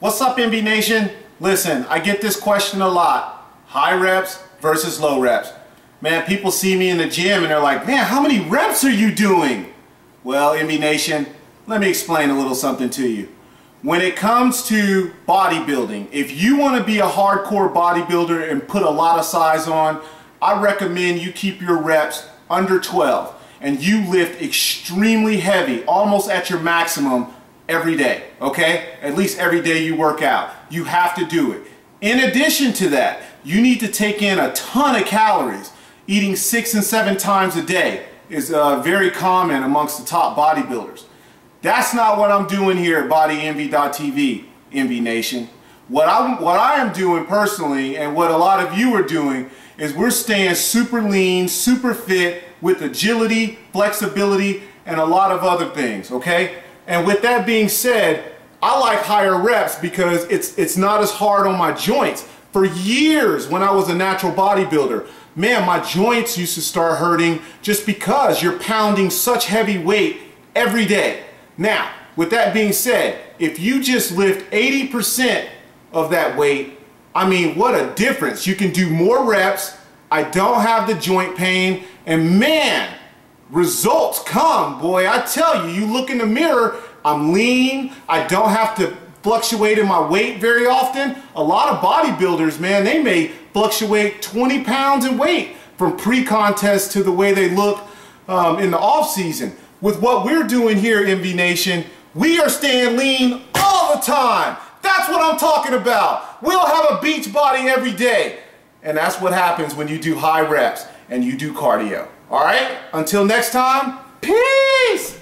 What's up, NV Nation? Listen, I get this question a lot. High reps versus low reps. Man, people see me in the gym and they're like, man, how many reps are you doing? Well, NV Nation, let me explain a little something to you. When it comes to bodybuilding, if you want to be a hardcore bodybuilder and put a lot of size on, I recommend you keep your reps under 12 and you lift extremely heavy, almost at your maximum every day, okay? At least every day you work out. You have to do it. In addition to that, you need to take in a ton of calories. Eating six and seven times a day is uh, very common amongst the top bodybuilders. That's not what I'm doing here at Bodynv.tv, NV Nation. What, I'm, what I am doing personally, and what a lot of you are doing, is we're staying super lean, super fit, with agility, flexibility, and a lot of other things, okay? And with that being said, I like higher reps because it's, it's not as hard on my joints. For years, when I was a natural bodybuilder, man, my joints used to start hurting just because you're pounding such heavy weight every day. Now, with that being said, if you just lift 80% of that weight, I mean, what a difference. You can do more reps. I don't have the joint pain. And man, results come, boy. I tell you, you look in the mirror, I'm lean. I don't have to fluctuate in my weight very often. A lot of bodybuilders, man, they may fluctuate 20 pounds in weight from pre-contest to the way they look um, in the off season. With what we're doing here, NV Nation, we are staying lean all the time. That's what I'm talking about. We'll have a beach body every day. And that's what happens when you do high reps and you do cardio. All right? Until next time, peace!